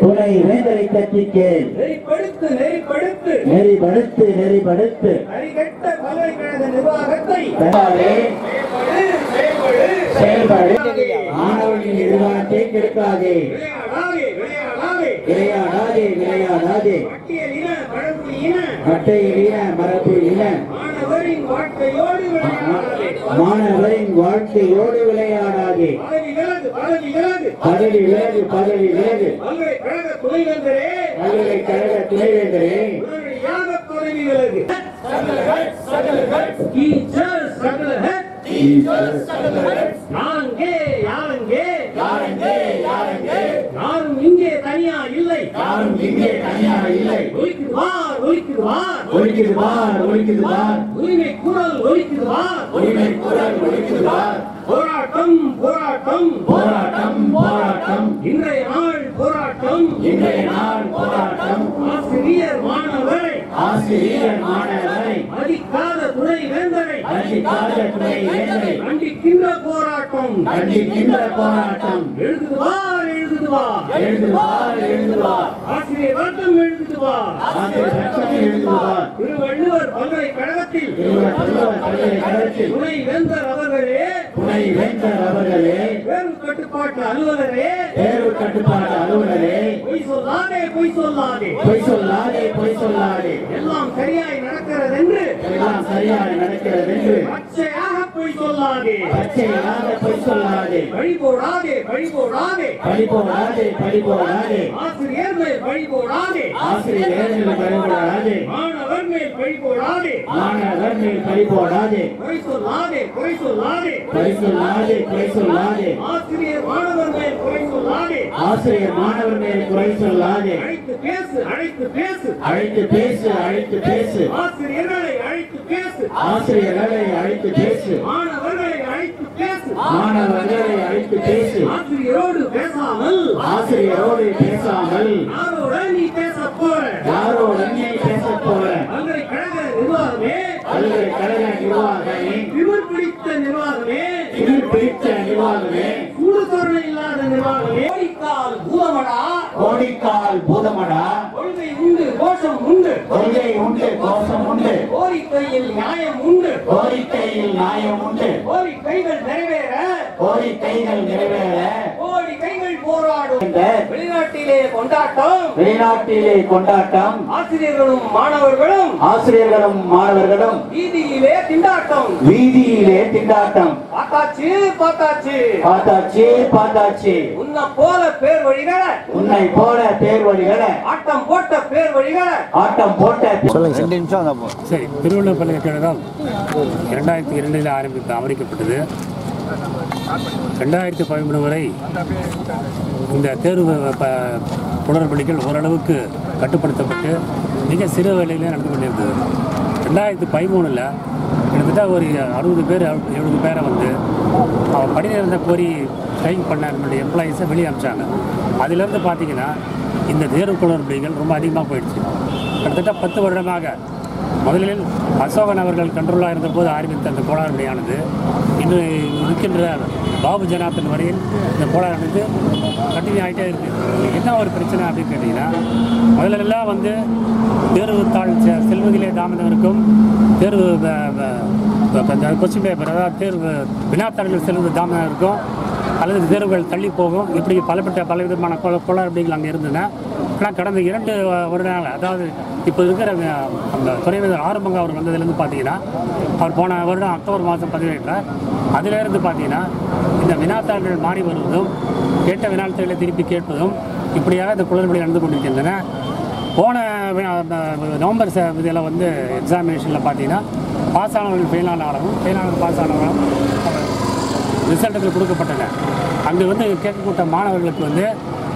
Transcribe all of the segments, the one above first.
துணை வேந்தரை தட்டி கேள் நெறிப்படுத்து நெறிப்படுத்து. நெறிப்படுத்து நெறிப்படுத்து. அடிகட்ட பல்கலைக்கழக நிர்வாகத்தை தந்தாலே செயல்படு, செயல்படு. செயல்பாடு மாணவர்களின் எதிர்காலத்தை கெடுக்காதே. விளையாடாதே விளையாடாதே. விளையாடாதே விளையாடாதே. அட்டையில் இன மரபு இன மாணவரின் வாழ்க்கையோடு விளையாடாதே. பதவி விலகு பதவி விலகு. பல்கலைக்கழக துணைவேந்தரே. பதவி விலகு டீச்சர் சகல யாரும் இங்கே தனியா இல்லை? ஒலிக்குதுவார் ஒலிக்குதுவார் ஒழிக்குது பார் ஒழிக்குது பார் உரிமை குரல் ஒலிக்குதுவார் உரிமை குரல் ஒழிக்குது பார் போராட்டம் போராட்டம். போராட்டம் போராட்டம். இன்றைய நாள் போராட்டம். இன்றைய நாள் போராட்டம். ஆசிரியர் மாணவரை. ஆசிரியர் மாணவரை. மதிக்காத துணை வேந்தரை. அழிக்காத துணை வேந்தரை. கண்டிக்கின்ற போராட்டம். கண்டிக்கின்ற போராட்டம். எழுதுவார் எழுதுவார் எழுதுவார் எழுதுவார் ஆசிரியர் வர்க்கம் எழுதுவார் ஆசிரியர் சட்டம் எழுதுவார் திருவள்ளுவர் பல்கலைக்கழகத்தில் திருவர் பல்கலைக்கழகத்தில் துணை வேந்தர் அவர்களே. துணை வேந்தர் அவர்களே. வேறு கட்டுப்பாட்டு அலுவலரே. தேர்வு கட்டுப்பாடு அலுவலரே. பொய் சொல்லாதே பொய் சொல்லாதே. பொய் சொல்லாதே பொய் சொல்லாதே. எல்லாம் சரியாய் நடக்கிறது என்று எல்லாம் சரியாக நடக்கிறது என்று பச்சையாக பொய் சொல்லாதே. பச்சையாக பொய் சொல்லாதே. வழி போடாதே வழி போடாதே. பழி போடாதே பழி போடாதே. ஆசிரியர் மேல் வழி போடாதே. ஆசிரியர் பழி போடாதே. மாணவர் மேல் வழி போடாதே. மாணவர் மேல் பழி போடாதே. பொய் சொல்லாதே பொய் சொல்லாதே. பொய் சொல்லாதே பொய் சொல்லாதே. ஆசிரியர் மாணவர் மேல் பொய் சொல்லாதே. ஆசிரியர் மாணவர் மேல் குறை சொல்லாதே. அழைத்து பேசு அழைத்து பேசு. அழைத்து பேசு அழைத்து பேசு. ஆசிரியர்களை பேசு. ஆசிரியர்களை அழைத்து பேசு. மாணவர்களை அழைத்து பேசு. மாணவர்களை அழைத்து பேசு. ஆசிரியரோடு பேசாமல். ஆசிரியரோடு பேசாமல். யாரோட நீ பேச போற? யாரோட நீ பேச போற? பல்கலைக்கழக நிர்வாகமே. பல்கலைக்கழக நிர்வாகமே. திமிர் பிடித்த நிர்வாகமே. திமிர் பிடித்த நிர்வாகமே. சொரணை இல்லாத நிர்வாகமே. கோடிக்கால் பூதமடா. கோடிக்கால் பூதமடா. உண்டு கோஷம் உண்டு. கொள்கை உண்டு கோஷம் உண்டு. கோரிக்கையில் நியாயம் உண்டு. கோரிக்கையில் நியாயம் உண்டு. கோரிக்கைகள் நிறைவேற. கோரிக்கைகள் நிறைவேற. கோடி கைகள் போராடும். வெளிநாட்டிலே கொண்டாட்டம். வெளிநாட்டிலே கொண்டாட்டம். ஆசிரியர்களும் மாணவர்களும் ஆசிரியர்களும் மாணவர்களும் வீதியிலே திண்டாட்டம். வீதியிலே திண்டாட்டம். பார்த்தாச்சு பார்த்தாச்சு. பார்த்தாச்சு பார்த்தாச்சு. உன்னை போல பேர் வழிகளை உன்னை போல பேர் வழிகளை ஆட்டம் போட்ட பேர் வழிகளை ஆட்டம் போட்ட சரி. திருவள்ளுவர் பல்கலைக்கழகம் இரண்டாயிரத்தி இரண்டில் ஆரம்பித்து அமைக்கப்பட்டது ரெண்டாயிரத்தி பதிமூணு வரை இந்த தேர்வு ப புனர்பணிகள் ஓரளவுக்கு கட்டுப்படுத்தப்பட்டு மிக சிறு வேலையிலே நடந்து கொண்டிருந்தது. ரெண்டாயிரத்தி பதிமூணில் கிட்டத்தட்ட ஒரு அறுபது பேர் எழுபது பேரை வந்து அவன் பணிநிறந்த கோரி ஸ்ட்ரைக் பண்ண நம்மளுடைய எம்ப்ளாயீஸை வெளியே அனுப்பிச்சாங்க. அதிலேருந்து பார்த்தீங்கன்னா இந்த தேர்வு குளறுபடிகள் ரொம்ப அதிகமாக போயிடுச்சு. கிட்டத்தட்ட பத்து வருடமாக முதலில் அசோகன் அவர்கள் கண்ட்ரோலாக இருந்தபோது ஆரம்பித்த அந்த கோளாறுபடியானது இன்று இருக்கின்ற பாபு ஜனார்தன் வரையில் இந்த கோளாறானது கண்டினியூ ஆகிட்டே இருக்குது என்ன ஒரு பிரச்சனை அப்படின்னு கேட்டிங்கன்னா முதலெல்லாம் வந்து தேர்வு தாழ் செ- செல்வதிலே தாமதம் தேர்வு கொஸ்டின் பேப்பர் அதாவது தேர்வு வினாத்தாள்கள் செல்வது தாமதம் இருக்கும் அல்லது தேர்வுகள் தள்ளி போகும். இப்படி பலப்பட்ட பல விதமான கொல அங்கே இருந்தன. ஆனால் கடந்த இரண்டு வருடங்கள் அதாவது இப்போ இருக்கிற அந்த துறைவேந்தர் ஆரம்பங்க அவர் வந்ததுலேருந்து பார்த்தீங்கன்னா அவர் போன வருடம் அக்டோபர் மாதம் பதிவேற்றார் அதிலிருந்து பார்த்தீங்கன்னா இந்த வினாத்தாள்கள் மாறி வருவதும் கேட்ட வினாத்தாள்களை திருப்பி கேட்பதும் இப்படியாக இந்த குளறுபடி நடந்து கொண்டிருக்கின்றன. போன நவம்பர் இதில் வந்து எக்ஸாமினேஷனில் பார்த்தீங்கன்னா பாஸ் ஆனவர்கள் ஃபெயில் ஆளவும் ஃபெயில் ஆனவர்கள் பாஸ் ஆனவர்களும் ரிசல்ட்டுகள் கொடுக்கப்பட்டன. அங்கே வந்து கேட்கக்கூட்ட மாணவர்களுக்கு வந்து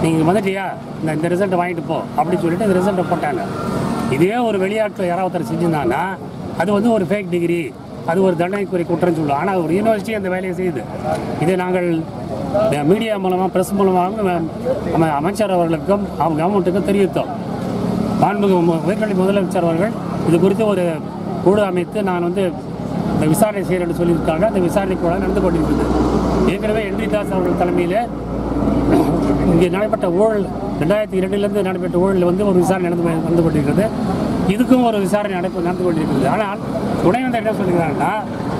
நீங்கள் வந்துட்டியா இந்த இந்த ரிசல்ட்டை வாங்கிட்டு போ. அப்படின்னு சொல்லிட்டு இந்த ரிசல்ட்டை போட்டாங்க. இதே ஒரு வெளியாட்கள் யாராவது செஞ்சுருந்தாங்கன்னா செஞ்சிருந்தாங்கன்னா அது வந்து ஒரு ஃபேக் டிகிரி அது ஒரு தண்டனைக்குரிய குற்றம் சொல்லும் ஆனால் ஒரு யூனிவர்சிட்டி அந்த வேலையை செய்யுது. இதை நாங்கள் மீடியா மூலமாக ப்ரெஸ் மூலமாக நம்ம அமைச்சர் அவர்களுக்கும் அவங்க கவர்மெண்ட்டுக்கும் தெரிவித்தோம். மாண்புமிகு உயர்கல்வி முதலமைச்சர் அவர்கள் இது குறித்து ஒரு குழு அமைத்து நான் வந்து அந்த விசாரணை செய்யணும்னு சொல்லியிருக்காங்க. அந்த விசாரணை கூட நடந்து கொண்டிருக்குது ஏற்கனவே என்ரி தாஸ் அவர்கள் தலைமையில் இங்கே நடைபெற்ற ஊழல் ரெண்டாயிரத்தி இரண்டிலிருந்து நடைபெற்ற ஊழலில் வந்து ஒரு விசாரணை நடந்து நடந்து கொண்டிருக்கிறது. இதுக்கும் ஒரு விசாரணை நடப்பு நடந்து கொண்டிருக்கிறது. ஆனால் துணைவேந்தர் என்ன சொல்லியிருக்காங்கன்னா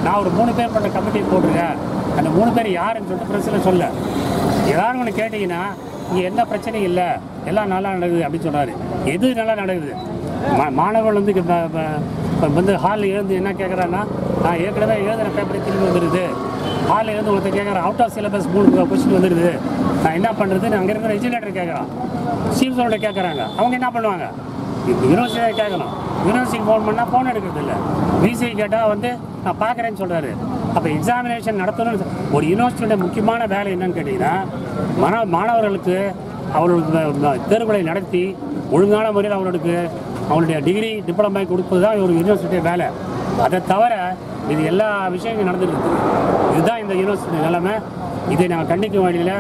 நான் ஒரு மூணு பேர் பண்ண கமிட்டி போட்டிருக்கேன். அந்த மூணு பேர் யாருன்னு சொல்லிட்டு பிரச்சனை சொல்ல. ஏதாவது ஒன்று கேட்டிங்கன்னா இங்கே எந்த பிரச்சனையும் இல்லை எல்லாம் நல்லா நடக்குது அப்படின்னு சொன்னார் எது நல்லா நடக்குது? மாணவர்கள் வந்து வந்து ஹாலில் எழுந்து என்ன கேட்குறான்னா நான் ஏற்கனவே எழுதுன பேப்பரை திரும்பி வந்துடுது ஹாலில் எழுந்து ஒருத்தர் கேட்குறேன் அவுட் ஆஃப் சிலபஸ் மூணு கொஸ்டின் வந்துடுது நான் என்ன பண்ணுறது நான் அங்கே இருக்கிற எஜுகேட்டர் கேட்குறான் சீஃப் சொல்லிட்டு கேட்குறாங்க அவங்க என்ன பண்ணுவாங்க? யூனிவர்சிட்டியை கேட்கணும் யூனிவர்சிட்டிக்கு ஃபோன் பண்ணால் ஃபோன் எடுக்கிறது இல்லை. விசி கேட்டால் வந்து நான் பார்க்குறேன்னு சொல்கிறாரு அப்போ எக்ஸாமினேஷன் நடத்தணும் ஒரு யூனிவர்சிட்டியோட முக்கியமான வேலை என்னன்னு கேட்டிங்கன்னா மன மாணவர்களுக்கு அவர்களுக்கு தேர்வுகளை நடத்தி ஒழுங்கான முறையில் அவர்களுக்கு அவனுடைய டிகிரி டிப்ளமா கொடுப்பது தான் ஒரு யூனிவர்சிட்டி வேலை. அதை தவிர இது எல்லா விஷயங்களும் நடந்துட்டு இருக்குது இதுதான் இந்த யூனிவர்சிட்டி நிலைமை. இதை நாங்கள் கண்டிக்கும் வழியில்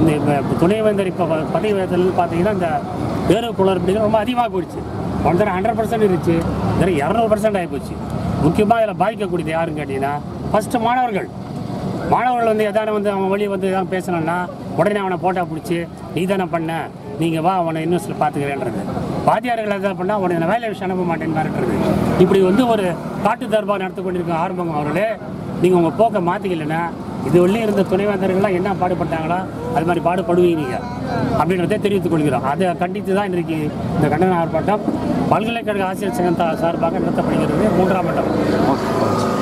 இந்த துணைவேந்தர் இப்போ பதவி உயர்த்தல் பார்த்தீங்கன்னா இந்த தேர்வு குளறுபடிகள் ரொம்ப அதிகமாக போயிடுச்சு. ஒன் தடவை ஹண்ட்ரட் பர்சன்ட் இருந்துச்சு. தடவை இரநூறு பர்சன்ட் ஆகிப்போச்சு முக்கியமாக இதில் பாதிக்கக்கூடியது யாருன்னு கேட்டிங்கன்னா ஃபஸ்ட்டு மாணவர்கள். மாணவர்கள் வந்து எதான வந்து அவன் வழி வந்து எதாவது பேசணும்னா உடனே அவனை போட்டா பிடிச்சி நீ தானே பண்ண? நீங்கள் வா அவனை யூனிவர்சிட்டியில் பார்த்துக்கிறேன்றது. வாத்தியார்கள் எதாவது பண்ணால் அவனை நான் வேலை விஷயம் அனுப்ப மாட்டேன்னு மிரட்டுறது. இப்படி வந்து ஒரு காட்டு தர்பார் நடத்தி கொண்டிருக்க ஆரம்பம் அவர்களே நீங்கள் உங்கள் போக்கை மாற்றிக்கலைன்னா இது உள்ளே இருந்த துணைவேந்தர்கள்லாம் என்ன பாடுபட்டாங்களோ? அது மாதிரி பாடுபடுவீங்க நீங்கள் அப்படின்றத தெரிவித்துக் கொள்கிறோம். அதை கண்டித்து தான் இன்றைக்கு இந்த கண்டன ஆர்ப்பாட்டம் பல்கலைக்கழக ஆசிரியர் சங்கம் சார்பாக நடத்தப்படுகிறது. மூன்றாம் மண்டலம்